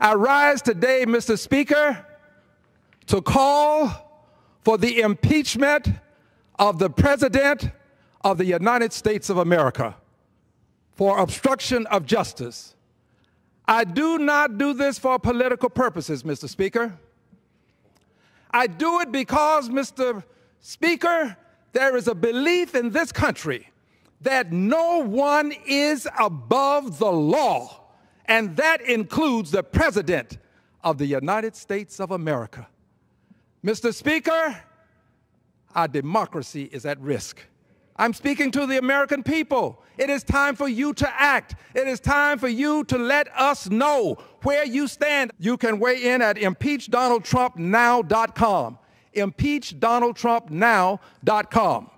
I rise today, Mr. Speaker, to call for the impeachment of the President of the United States of America for obstruction of justice. I do not do this for political purposes, Mr. Speaker. I do it because, Mr. Speaker, there is a belief in this country that no one is above the law, and that includes the President of the United States of America. Mr. Speaker, our democracy is at risk. I'm speaking to the American people. It is time for you to act. It is time for you to let us know where you stand. You can weigh in at impeachdonaldtrumpnow.com. Impeachdonaldtrumpnow.com.